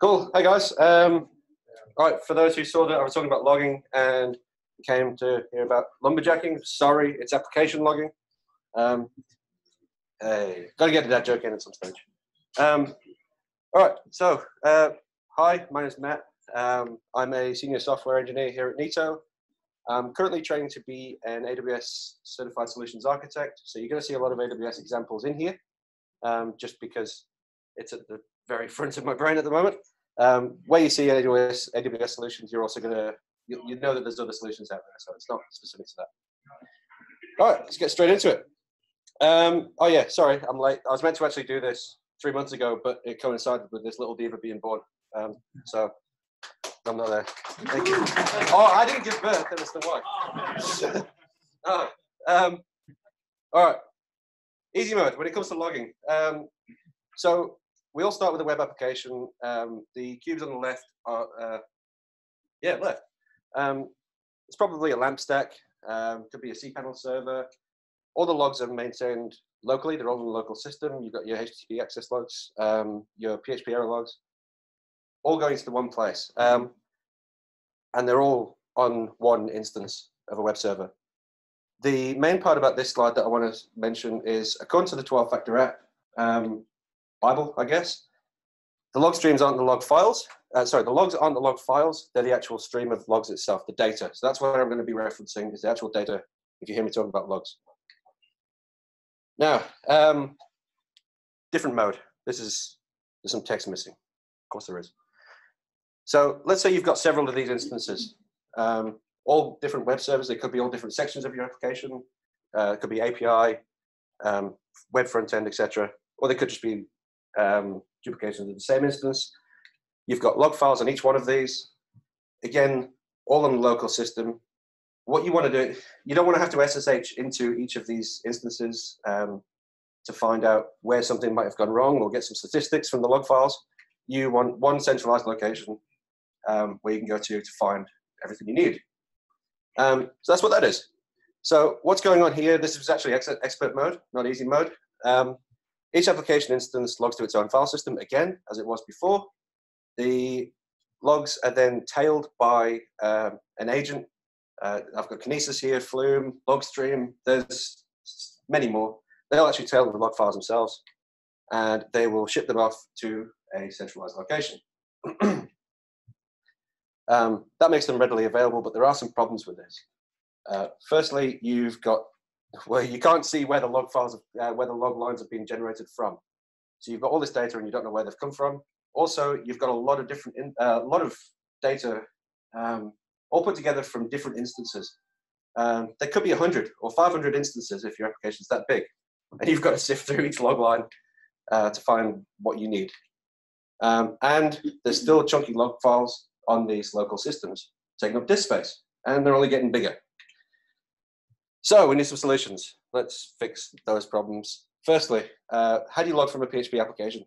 Cool. Hey guys. Um, all right. For those who saw that, I was talking about logging and came to hear about lumberjacking. Sorry, it's application logging. Um, hey, gotta get that joke in at some stage. Um, all right. So, uh, hi, my name is Matt. Um, I'm a senior software engineer here at Neto. I'm currently training to be an AWS certified solutions architect. So you're going to see a lot of AWS examples in here, um, just because it's at the very front of my brain at the moment. Um, where you see AWS, AWS solutions, you're also going to, you, you know that there's other solutions out there, so it's not specific to that. All right, let's get straight into it. Um, oh yeah, sorry, I'm late. I was meant to actually do this three months ago, but it coincided with this little diva being born. Um, so I'm not there. Thank you. Oh, I didn't give birth, that was the wife. um, all right, easy mode when it comes to logging. Um, so we all start with a web application. Um, the cubes on the left are, uh, yeah, left. Um, it's probably a LAMP stack, um, could be a cPanel server. All the logs are maintained locally. They're all in the local system. You've got your HTTP access logs, um, your PHP error logs, all going to the one place. Um, and they're all on one instance of a web server. The main part about this slide that I want to mention is according to the 12 factor app, um, Bible, I guess. The log streams aren't the log files. Uh, sorry, the logs aren't the log files. They're the actual stream of logs itself, the data. So that's what I'm going to be referencing is the actual data if you hear me talking about logs. Now, um, different mode. This is, there's some text missing. Of course there is. So let's say you've got several of these instances, um, all different web servers. They could be all different sections of your application. Uh, it could be API, um, web front end, etc. Or they could just be um, duplications of the same instance. You've got log files on each one of these. Again, all on the local system. What you want to do, you don't want to have to SSH into each of these instances um, to find out where something might have gone wrong or get some statistics from the log files. You want one centralized location um, where you can go to to find everything you need. Um, so that's what that is. So what's going on here? This is actually expert mode, not easy mode. Um, each application instance logs to its own file system again, as it was before. The logs are then tailed by um, an agent. Uh, I've got Kinesis here, Flume, Logstream. There's many more. They'll actually tail the log files themselves, and they will ship them off to a centralized location. um, that makes them readily available, but there are some problems with this. Uh, firstly, you've got where you can't see where the log files, uh, where the log lines have been generated from. So you've got all this data and you don't know where they've come from. Also, you've got a lot of different, a uh, lot of data um, all put together from different instances. Um, there could be 100 or 500 instances if your application is that big. And you've got to sift through each log line uh, to find what you need. Um, and there's still chunky log files on these local systems taking up disk space, and they're only getting bigger. So we need some solutions. Let's fix those problems. Firstly, uh, how do you log from a PHP application?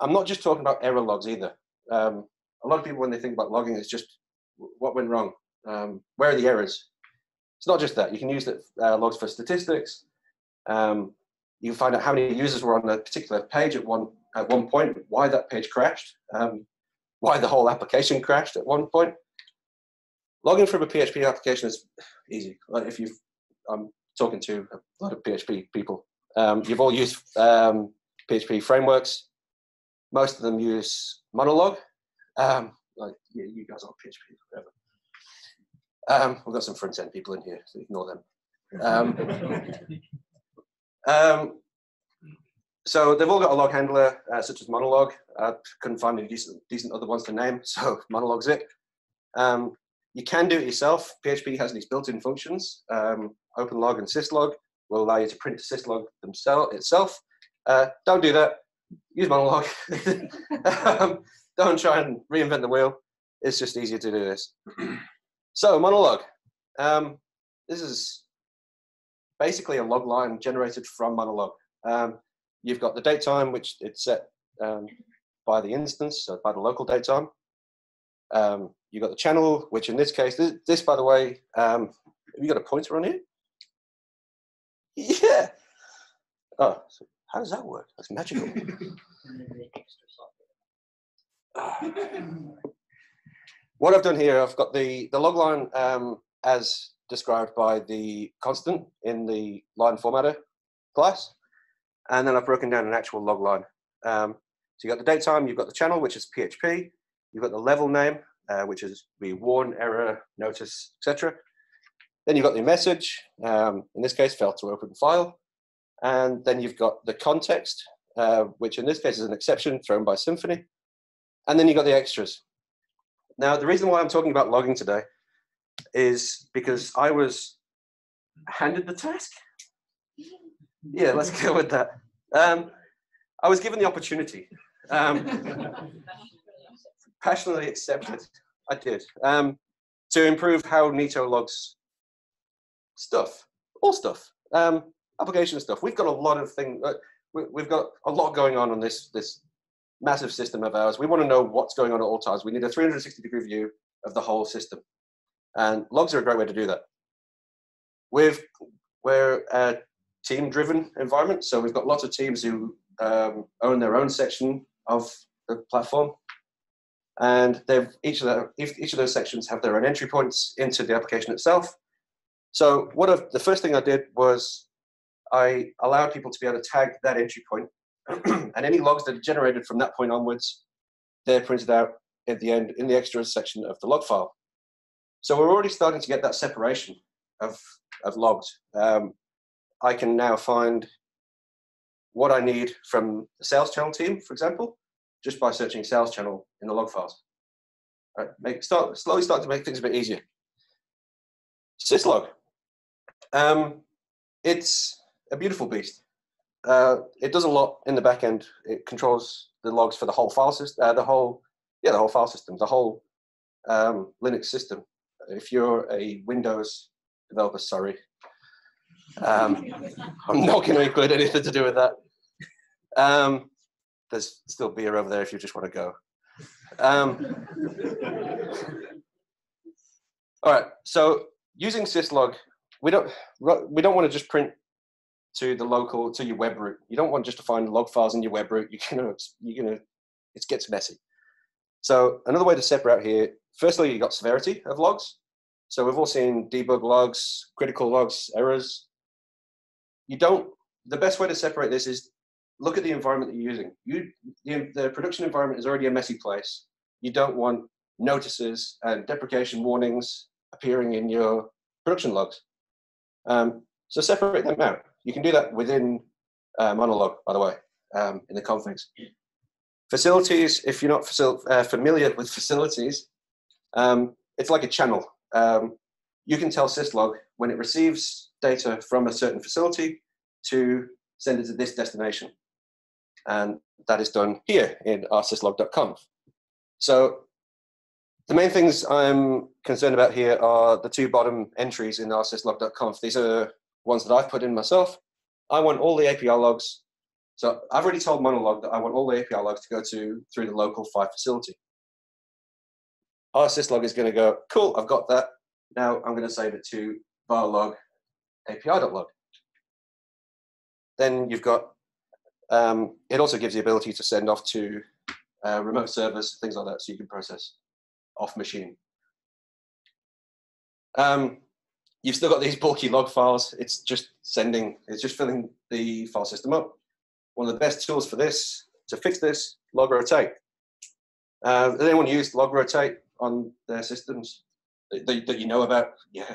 I'm not just talking about error logs either. Um, a lot of people, when they think about logging, it's just what went wrong. Um, where are the errors? It's not just that. You can use the uh, logs for statistics. Um, you can find out how many users were on a particular page at one at one point, why that page crashed, um, why the whole application crashed at one point. Logging from a PHP application is easy. Like if you've I'm talking to a lot of PHP people. Um, you've all used um, PHP frameworks. Most of them use Monolog. Um, like yeah, you guys are PHP, whatever. Um, we've got some front end people in here, so ignore them. Um, um, so they've all got a log handler, uh, such as Monolog. I couldn't find any decent, decent other ones to name, so Monolog's it. Um, you can do it yourself. PHP has these built-in functions. OpenLog and syslog will allow you to print syslog themselves itself. Uh, don't do that. Use Monolog. um, don't try and reinvent the wheel. It's just easier to do this. so Monolog. Um, this is basically a log line generated from Monolog. Um, you've got the date time, which it's set um, by the instance, so by the local date time. Um, you've got the channel, which in this case, this, this by the way, um, have you got a pointer on here? Yeah. Oh, so how does that work? That's magical. what I've done here, I've got the, the log line um, as described by the constant in the line formatter class. And then I've broken down an actual log line. Um, so you've got the date time, you've got the channel, which is PHP, you've got the level name, uh, which is be warn, error, notice, etc. Then you've got the message, um, in this case, failed to open file. And then you've got the context, uh, which in this case is an exception thrown by Symfony. And then you've got the extras. Now, the reason why I'm talking about logging today is because I was handed the task. Yeah, let's go with that. Um, I was given the opportunity. Um, passionately accepted. I did. Um, to improve how Neto logs stuff, all stuff, um, application stuff. We've got a lot of things. Uh, we, have got a lot going on on this this massive system of ours. We want to know what's going on at all times. We need a 360 degree view of the whole system, and logs are a great way to do that. We've we're a team driven environment, so we've got lots of teams who um, own their own section of the platform and they've each of the, each of those sections have their own entry points into the application itself. So what I've, the first thing I did was I allowed people to be able to tag that entry point, and any logs that are generated from that point onwards, they're printed out at the end in the extras section of the log file. So we're already starting to get that separation of, of logs. Um, I can now find what I need from the sales channel team, for example, just by searching sales channel in the log files. Make, start, slowly start to make things a bit easier. Syslog. Um, it's a beautiful beast. Uh, it does a lot in the back end. It controls the logs for the whole file system, uh, the whole, yeah, the whole file system, the whole um, Linux system. If you're a Windows developer, sorry, um, I'm not going to include anything to do with that. Um, there's still beer over there if you just want to go. Um, all right, so using syslog, we don't we don't want to just print to the local to your web root. You don't want just to find log files in your web root. You're gonna you're gonna it gets messy. So another way to separate here, firstly, you got severity of logs. So we've all seen debug logs, critical logs, errors. You don't. The best way to separate this is look at the environment that you're using. You, the, the production environment is already a messy place. You don't want notices and deprecation warnings appearing in your production logs. Um, so separate them out. You can do that within uh, Monolog, by the way, um, in the configs. Facilities, if you're not facil uh, familiar with facilities, um, it's like a channel. Um, you can tell syslog when it receives data from a certain facility to send it to this destination and that is done here in our rsyslog.conf. So the main things I'm concerned about here are the two bottom entries in rsyslog.conf. These are ones that I've put in myself. I want all the API logs. So I've already told Monolog that I want all the API logs to go to through the local five facility. rsyslog is going to go, cool, I've got that. Now I'm going to save it to var log api.log. Then you've got um, it also gives the ability to send off to uh, remote servers, things like that, so you can process off machine. Um, you've still got these bulky log files. It's just sending, it's just filling the file system up. One of the best tools for this, to fix this, log rotate. Uh, does anyone use log rotate on their systems that, that you know about? Yeah.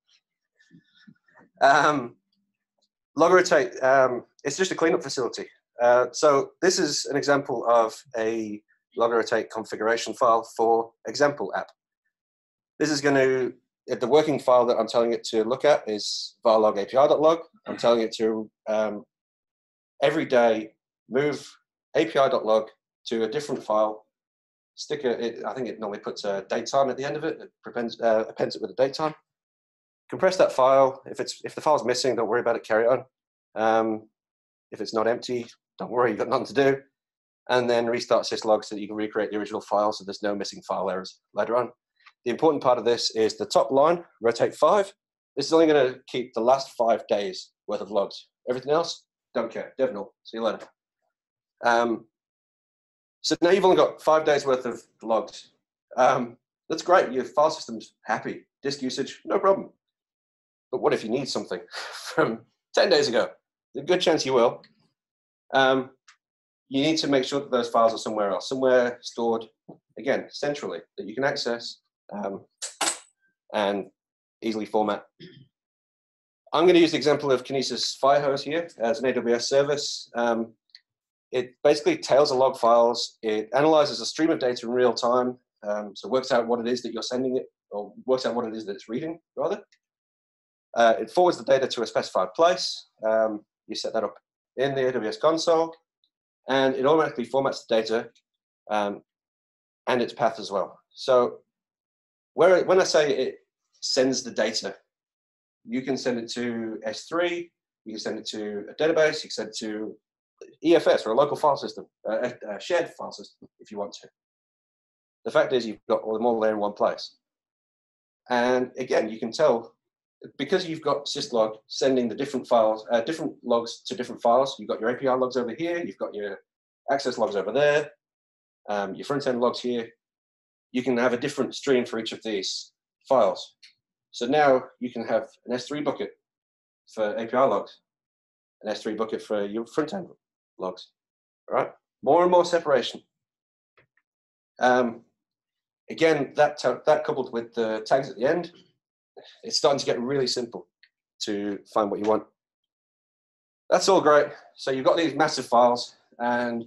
um, log rotate, um, it's just a cleanup facility. Uh, so this is an example of a log_rotate configuration file for example app. This is going to, the working file that I'm telling it to look at is var varlog api.log. I'm telling it to um, every day move api.log to a different file, stick it, I think it normally puts a date time at the end of it, it appends, uh, appends it with a date time. Compress that file. If, it's, if the file's missing, don't worry about it, carry on. Um, if it's not empty, don't worry, you've got nothing to do. And then restart syslog so that you can recreate the original file so there's no missing file errors later on. The important part of this is the top line, rotate five. This is only going to keep the last five days worth of logs. Everything else, don't care. Dev null. See you later. Um, So now you've only got five days worth of logs. Um, that's great. Your file system's happy. Disk usage, no problem. But what if you need something from 10 days ago? There's a good chance you will. Um, you need to make sure that those files are somewhere else, somewhere stored, again, centrally, that you can access um, and easily format. I'm going to use the example of Kinesis Firehose here as an AWS service. Um, it basically tails the log files. It analyzes a stream of data in real time. Um, so works out what it is that you're sending it, or works out what it is that it's reading, rather. Uh, it forwards the data to a specified place. Um, you set that up in the AWS console, and it automatically formats the data um, and its path as well. So where, when I say it sends the data, you can send it to S3, you can send it to a database, you can send it to EFS or a local file system, a, a shared file system if you want to. The fact is you've got all them all there in one place. And again, you can tell because you've got syslog sending the different files, uh, different logs to different files. You've got your API logs over here. You've got your access logs over there. Um, your front end logs here. You can have a different stream for each of these files. So now you can have an S3 bucket for API logs, an S3 bucket for your front end logs. All right, more and more separation. Um, again, that that coupled with the tags at the end, it's starting to get really simple to find what you want. That's all great. So you've got these massive files, and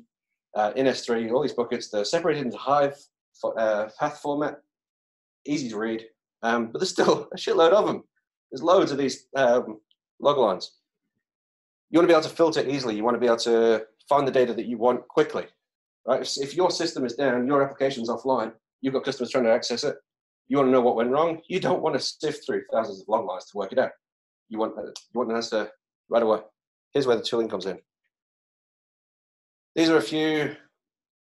uh, in S3, all these buckets, they're separated into Hive uh, path format, easy to read, um, but there's still a shitload of them. There's loads of these um, log lines. You want to be able to filter easily. You want to be able to find the data that you want quickly. Right? If, if your system is down, your application's offline, you've got customers trying to access it, you want to know what went wrong. You don't want to sift through thousands of log lines to work it out. You want, uh, you want an answer right away. Here's where the tooling comes in. These are a few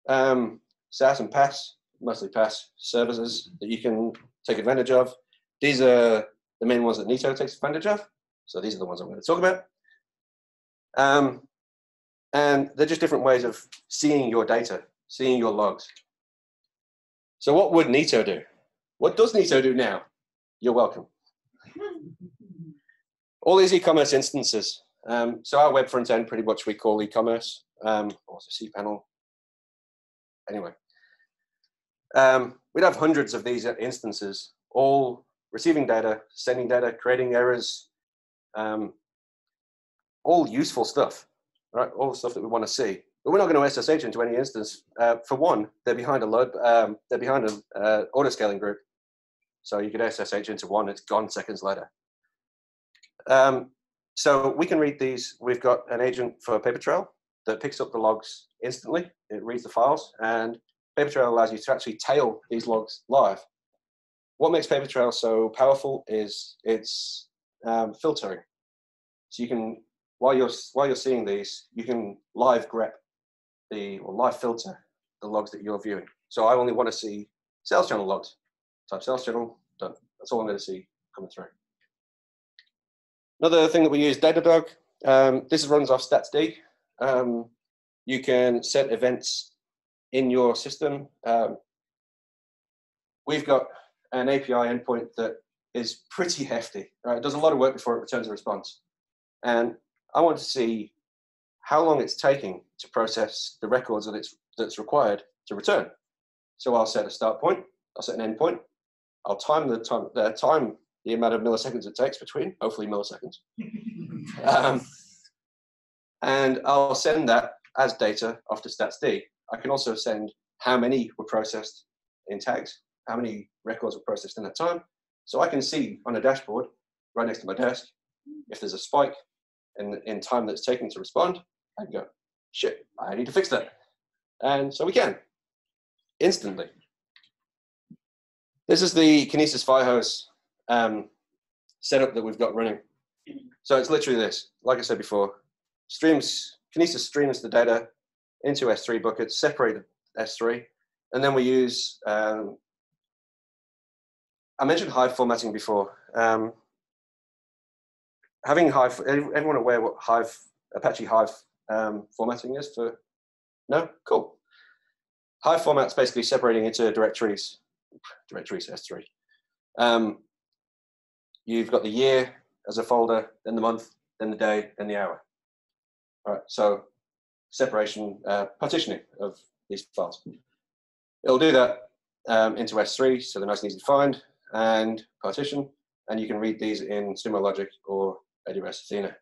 um, SaaS and PaaS, mostly PaaS services that you can take advantage of. These are the main ones that Neto takes advantage of. So these are the ones I'm going to talk about. Um, and they're just different ways of seeing your data, seeing your logs. So what would Neto do? What does Neto do now? You're welcome. All these e-commerce instances. Um, so our web front end, pretty much we call e-commerce, um, also cPanel. Anyway, um, we'd have hundreds of these instances, all receiving data, sending data, creating errors, um, all useful stuff, right? All the stuff that we want to see. But we're not going to SSH into any instance. Uh, for one, they're behind a load, um, they're behind an uh, auto scaling group. So you could SSH into one, it's gone seconds later. Um, so we can read these. We've got an agent for Papertrail that picks up the logs instantly. It reads the files, and Papertrail allows you to actually tail these logs live. What makes Papertrail so powerful is its um, filtering. So you can, while you're while you're seeing these, you can live grep the or live filter the logs that you're viewing. So I only want to see sales channel logs type sales channel, done. That's all I'm going to see coming through. Another thing that we use, Datadog. Um, this runs off StatsD. Um, you can set events in your system. Um, we've got an API endpoint that is pretty hefty. Right? It does a lot of work before it returns a response. And I want to see how long it's taking to process the records that it's that's required to return. So I'll set a start point, I'll set an endpoint, I'll time the time, the time, the amount of milliseconds it takes between, hopefully milliseconds. um, and I'll send that as data off to StatsD. I can also send how many were processed in tags, how many records were processed in that time. So I can see on a dashboard right next to my desk if there's a spike in, in time that's taken to respond. I can go, shit, I need to fix that. And so we can instantly. This is the Kinesis Firehose um, setup that we've got running. So it's literally this. Like I said before, streams Kinesis streams the data into S3 buckets, separated S3, and then we use. Um, I mentioned Hive formatting before. Um, having Hive, everyone aware what Hive Apache Hive um, formatting is for? No, cool. Hive format's basically separating into directories, directories S3. Um, you've got the year as a folder, then the month, then the day, then the hour. All right, so separation, uh, partitioning of these files. It'll do that um, into S3, so they're nice and easy to find, and partition, and you can read these in Sumo Logic or AWS Athena.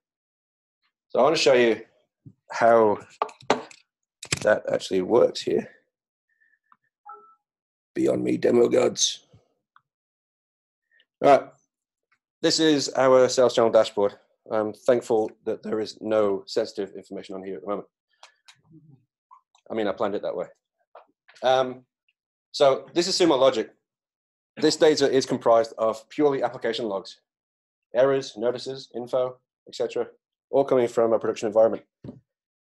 So I want to show you how that actually works here. Beyond me demo gods. All right, this is our sales channel dashboard. I'm thankful that there is no sensitive information on here at the moment. I mean, I planned it that way. Um, so this is Sumo Logic. This data is comprised of purely application logs, errors, notices, info, etc., all coming from a production environment.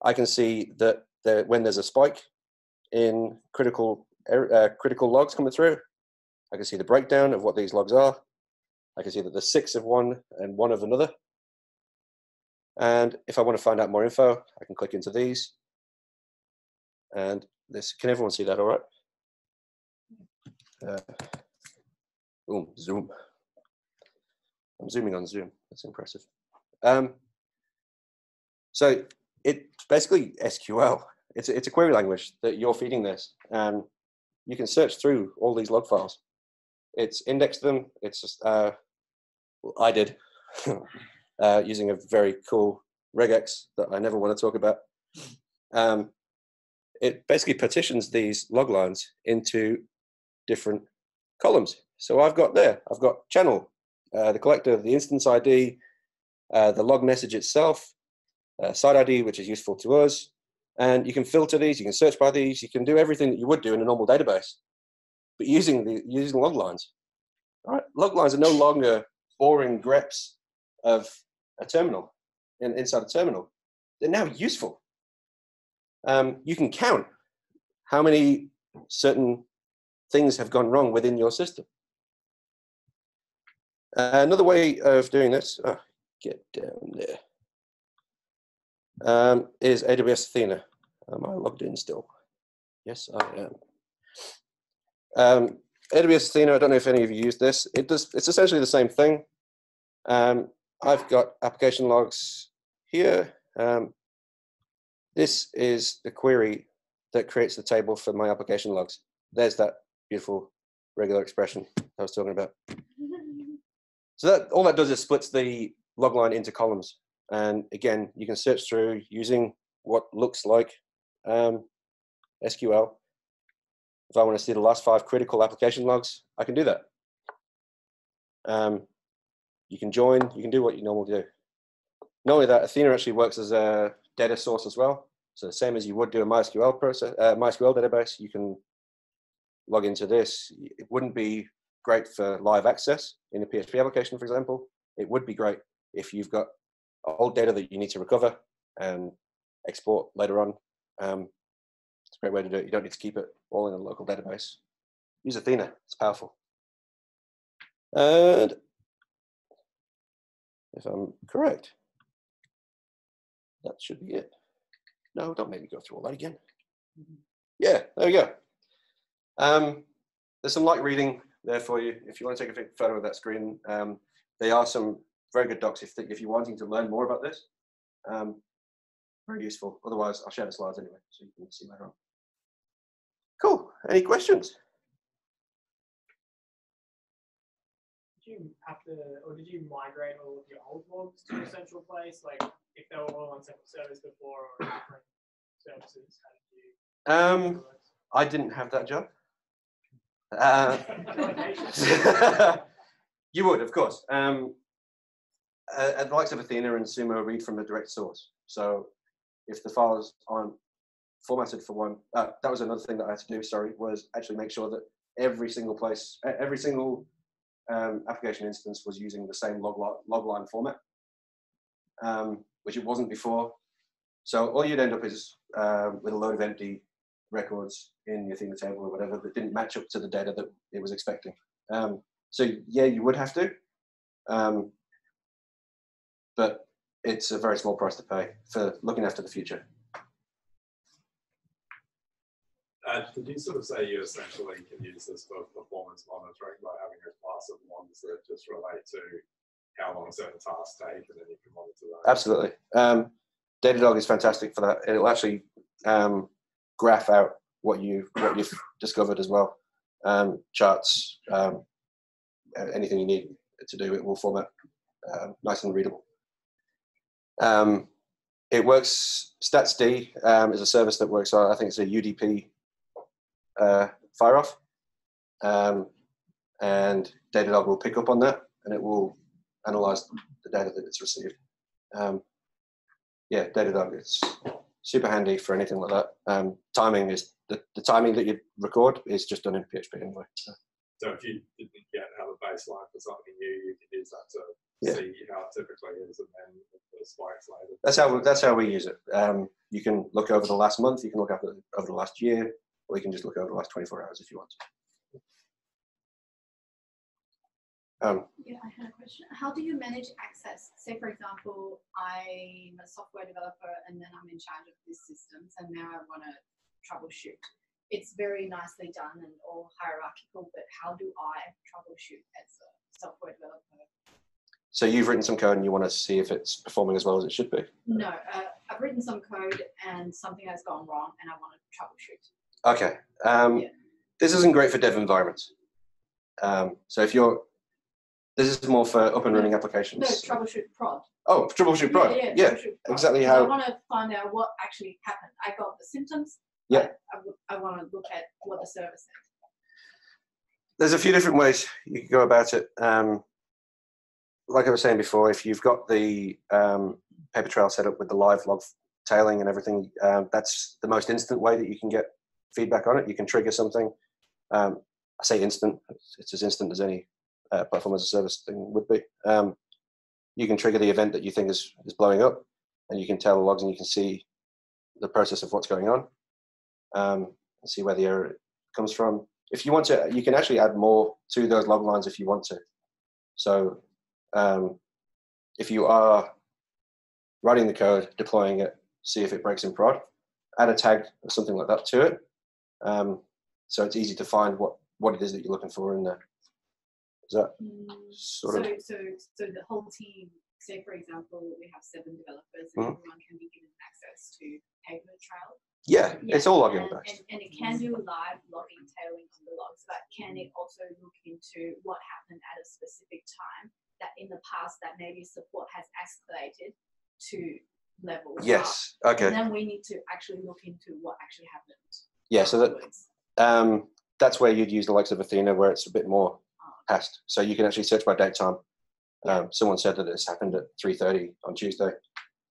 I can see that there, when there's a spike in critical uh, critical logs coming through, I can see the breakdown of what these logs are. I can see that there's six of one and one of another. And if I want to find out more info, I can click into these. And this, can everyone see that all right? Uh, boom, zoom. I'm zooming on Zoom. That's impressive. Um, so it's basically SQL. It's a, it's a query language that you're feeding this, and you can search through all these log files. It's indexed them. It's just, uh, well, I did uh, using a very cool regex that I never want to talk about. Um, it basically partitions these log lines into different columns. So I've got there, I've got channel, uh, the collector, the instance ID, uh, the log message itself, uh, site ID, which is useful to us. And you can filter these, you can search by these, you can do everything that you would do in a normal database, but using the using log lines. Right, log lines are no longer boring greps of a terminal in, inside a terminal. They're now useful. Um, you can count how many certain things have gone wrong within your system. Uh, another way of doing this, oh, get down there, um, is AWS Athena. Am I logged in still? Yes, I am. Um, AWS Athena, I don't know if any of you use this. It does, it's essentially the same thing. Um, I've got application logs here. Um, this is the query that creates the table for my application logs. There's that beautiful regular expression I was talking about. So that all that does is splits the log line into columns. And again, you can search through using what looks like um, SQL. If I want to see the last five critical application logs, I can do that. Um, you can join, you can do what you normally do. Not only that, Athena actually works as a data source as well. So same as you would do a MySQL process, uh, MySQL database, you can log into this. It wouldn't be great for live access in a PHP application, for example. It would be great if you've got old data that you need to recover and export later on. Um, it's a great way to do it. You don't need to keep it all in a local database. Use Athena, it's powerful. And if I'm correct, that should be it. No, don't make me go through all that again. Yeah, there we go. Um, there's some light reading there for you if you want to take a photo of that screen. Um, they are some very good docs if, if you're wanting to learn more about this. Um, very useful. Otherwise, I'll share the slides anyway, so you can see later on. Cool. Any questions? Did you have to, or did you migrate all of your old logs to a central place? Like, if they were all on separate servers before or different services, how did you? Um, I didn't have that job. Uh, you would, of course. Um, uh, at the likes of Athena and Sumo read from a direct source. So if the files aren't formatted for one, uh, that was another thing that I had to do, sorry, was actually make sure that every single place, every single um, application instance was using the same log, log line format, um, which it wasn't before. So all you'd end up is um, with a load of empty records in the Athena table or whatever that didn't match up to the data that it was expecting. Um, so yeah, you would have to. Um, but it's a very small price to pay for looking after the future. Uh, did you sort of say you essentially can use this for performance monitoring by having a class of ones that just relate to how long certain tasks take, and then you can monitor that? Absolutely. Um, Datadog is fantastic for that. It'll actually um, graph out what you what you've discovered as well. Um, charts, um, anything you need to do, it will format uh, nice and readable. Um, it works. StatsD um, is a service that works. I think it's a UDP uh, fire off, um, and Datadog will pick up on that, and it will analyze the data that it's received. Um, yeah, Datadog. It's super handy for anything like that. Um, timing is the, the timing that you record is just done in PHP anyway. So. So if you didn't yet have a baseline for something new, you can use that to Yeah. see how it typically is, and then the spikes later. That's how we, that's how we use it. Um, you can look over the last month, you can look over, over the last year, or you can just look over the last 24 hours if you want. Um, Yeah, I had a question. How do you manage access? Say, for example, I'm a software developer and then I'm in charge of these systems and now I want to troubleshoot. It's very nicely done and all hierarchical, but how do I troubleshoot as a software developer? So you've written some code and you want to see if it's performing as well as it should be. No, uh, I've written some code and something has gone wrong and I want to troubleshoot. Okay. Um, Yeah. This isn't great for dev environments. Um, so if you're, this is more for up and running applications. No, troubleshoot prod. oh, troubleshoot prod. Yeah, Yeah, troubleshoot prod. exactly 'Cause I want to find out what actually happened. I got the symptoms. Yeah. I I, want to look at what the service said. there's a few different ways you can go about it. Um, like I was saying before, if you've got the um, Papertrail set up with the live log tailing and everything, um, that's the most instant way that you can get feedback on it. You can trigger something. Um, I say instant; it's, as instant as any uh, platform as a service thing would be. Um, you can trigger the event that you think is is blowing up, and you can tell the logs, and you can see the process of what's going on, um, and see where the error comes from if you want to, you can actually add more to those log lines if you want to. So um, if you are writing the code, deploying it, see if it breaks in prod, add a tag or something like that to it. Um, so it's easy to find what, what it is that you're looking for in there. Is that sort so, of? so, so the whole team, say for example, we have seven developers Mhm. everyone can be given access to Papertrail. Yeah, it's all login and, based. and, and it can do live logging tailing on the logs, but can it also look into what happened at a specific time that in the past that maybe support has escalated to level up, Yes. Okay. And then we need to actually look into what actually happened. Yeah. So that um, that's where you'd use the likes of Athena, where it's a bit more Oh, past. So you can actually search by date time. Um, someone said that this happened at 3:30 on Tuesday.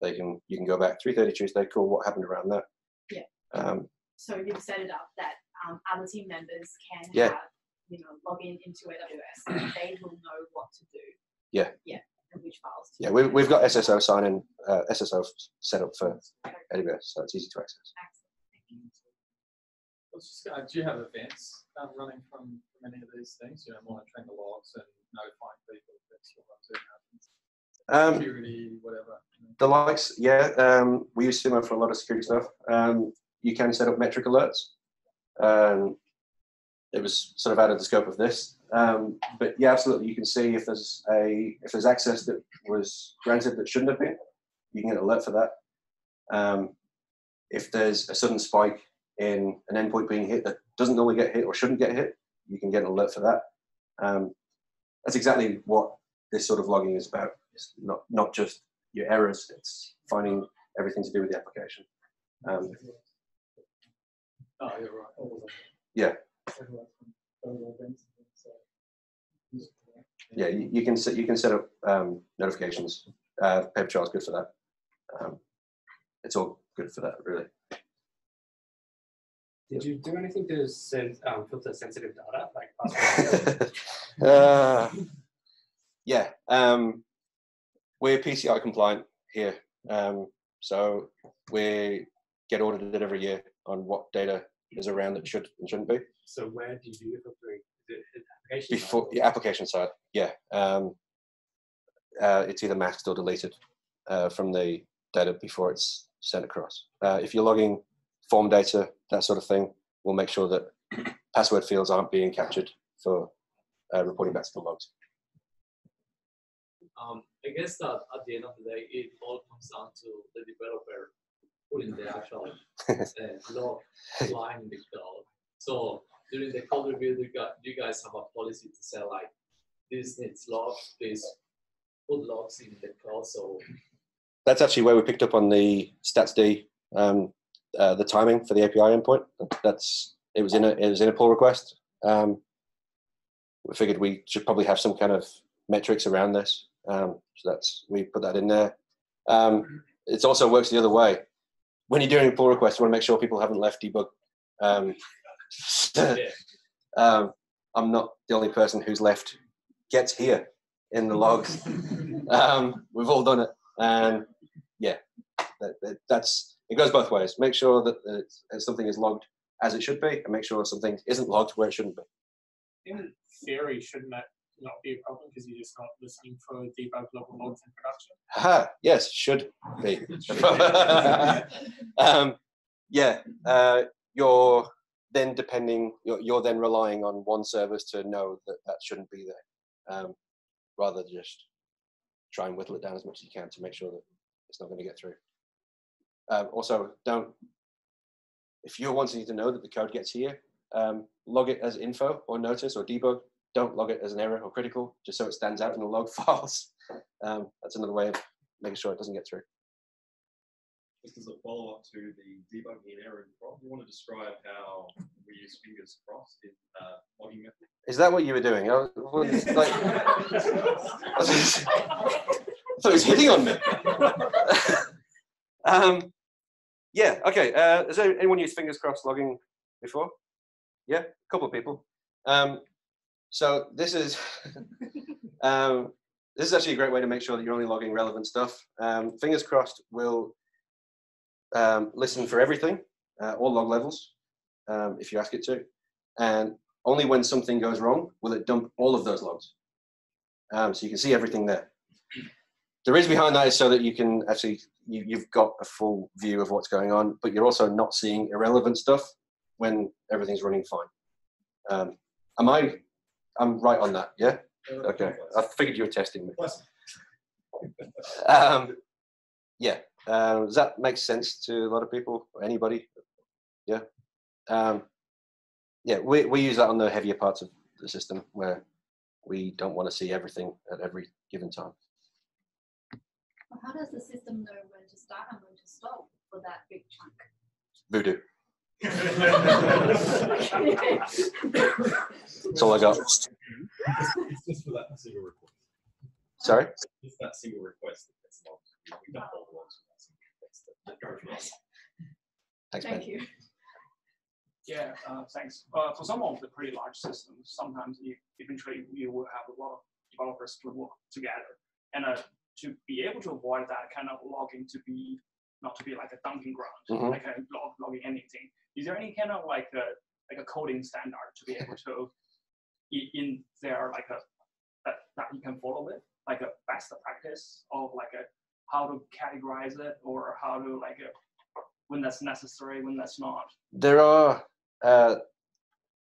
They can you can go back 3:30 Tuesday. Cool. What happened around that? Yeah. Um, So you've set it up that um, other team members can Yeah. have, you know, log in into AWS and they will know what to do. Yeah. Yeah, which files. to yeah, do. we, we've got SSO sign in uh, SSO set up for Okay, AWS, so it's easy to access. excellent. Thank you. I just going, do you have events um, running from, from any of these things? You know, monitoring the logs and notifying people if it's what happens, Um, security, whatever. the likes, yeah, um, we use Sumo for a lot of security stuff. Um, you can set up metric alerts. Um, it was sort of out of the scope of this, um, but yeah, absolutely. You can see if there's a if there's access that was granted that shouldn't have been, you can get an alert for that. Um, if there's a sudden spike in an endpoint being hit that doesn't normally get hit or shouldn't get hit, you can get an alert for that. Um, that's exactly what this sort of logging is about. It's not not just your errors; it's finding everything to do with the application. Um, Oh, you're right. Yeah. Yeah, you, you can set you can set up um, notifications. Uh, PaperTrail is good for that. Um, it's all good for that, really. Did you do anything to send, um, filter sensitive data, like password? uh, yeah, um, we're PCI compliant here, um, so we get audited every year on what data is around that should and shouldn't be. so where do you do your filtering? Is it an application? Before or- the application side, yeah, um, uh, it's either masked or deleted uh, from the data before it's sent across. Uh, if you're logging form data, that sort of thing, we'll make sure that password fields aren't being captured for uh, reporting back to the logs. Um, I guess that at the end of the day, it all comes down to the developer putting the actual uh, log line in the code. So during the code review, you, got, you guys have a policy to say like, this needs logs, please put logs in the code. So That's actually where we picked up on the statsd um, uh, the timing for the API endpoint. That's it was in a it was in a pull request. Um, we figured we should probably have some kind of metrics around this. Um, so that's we put that in there. Um, it also works the other way. When you're doing a pull request, you want to make sure people haven't left debug. Um, um, I'm not the only person who's left gets here in the logs. um, we've all done it, and yeah, that, that, that's it goes both ways. Make sure that it's, something is logged as it should be, and make sure something isn't logged where it shouldn't be. In theory, shouldn't that not be a problem because you're just not listening for debug local logs in production? Haha, yes, should be. um, yeah, uh, you're then depending, you're, you're then relying on one service to know that that shouldn't be there, um, rather than just try and whittle it down as much as you can to make sure that it's not going to get through. Um, also, don't, if you're wanting to know that the code gets here, um, log it as info or notice or debug. Don't log it as an error or critical, just so it stands out in the log files. Um, that's another way of making sure it doesn't get through. Just as a follow-up to the debugging and error prompt, you want to describe how we use fingers crossed in uh, logging method? Is that what you were doing? I was, like, I was just- I thought he was hitting on me. um, yeah, okay. Uh, has anyone used fingers crossed logging before? Yeah, a couple of people. Um, so this is um, this is actually a great way to make sure that you're only logging relevant stuff. Um, fingers crossed will um, listen for everything, uh, all log levels, um, if you ask it to, and only when something goes wrong will it dump all of those logs. Um, so you can see everything there. The reason behind that is so that you can actually you, you've got a full view of what's going on, but you're also not seeing irrelevant stuff when everything's running fine. Um, am I? I'm right on that. Yeah. Okay. I figured you were testing me. Um, yeah. Uh, does that make sense to a lot of people? Anybody? Yeah. Um, yeah. We we use that on the heavier parts of the system where we don't want to see everything at every given time. Well, How does the system know when to start and when to stop for that big chunk? Voodoo. That's all I got. It's it's just for that single request. Sorry. It's that single request that gets logged. We dump all the logs from that single request that- that goes wrong. Thanks, Ben. Thank you. Yeah, uh, thanks. Uh, for some of the pretty large systems, sometimes you, eventually you will have a lot of developers to work together. And uh, to be able to avoid that kind of logging to be, not to be like a dumping ground, Mhm. like a log, logging anything. Is there any kind of like a, like a coding standard to be able to, in there like a, that, that you can follow with, like a best practice of like a, how to categorize it or how to like, a, when that's necessary, when that's not? There are uh,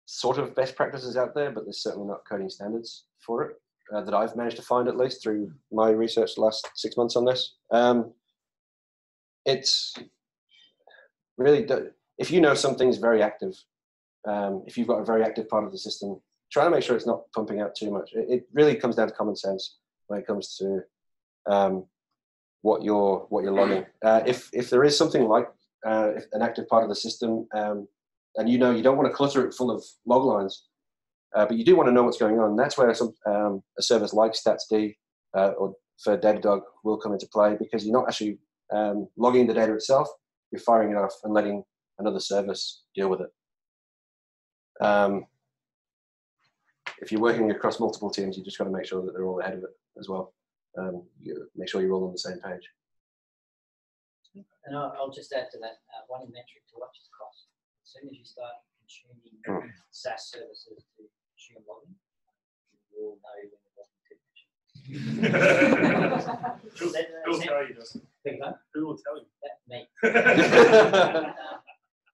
sort of best practices out there, but there's certainly not coding standards for it uh, that I've managed to find at least through my research the last six months on this. Um, it's really if you know something's very active, um, if you've got a very active part of the system, try to make sure it's not pumping out too much. It, it really comes down to common sense when it comes to um, what you're what you're logging. Uh, if if there is something like uh, an active part of the system, um, and you know you don't want to clutter it full of log lines, uh, but you do want to know what's going on. That's where some um, a service like StatsD uh, or for Datadog will come into play because you're not actually um, logging the data itself. You're firing it off and letting another service deal with it. Um, if you're working across multiple teams, you just got to make sure that they're all ahead of it as well. Um, make sure you're all on the same page. And I'll, I'll just add to that, uh, one metric to watch is cost. As soon as you start consuming SaaS services to consume logging, you will know when you're logging too. Who will tell you this? Who will tell you? that me.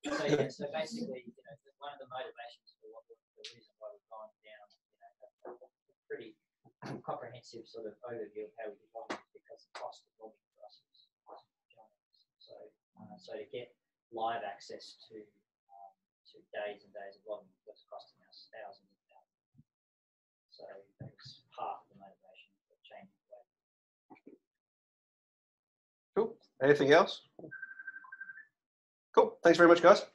So yeah, so basically, you know, one of the motivations for what, the reason why we've gone down, you know, a a pretty comprehensive sort of overview of how we did logging is because the cost of logging for us was was. So, uh, so to get live access to, days and days of logging was costing us thousands of thousands. So part of the motivation for changing the way. Cool. Anything else? Cool. Thanks very much, guys.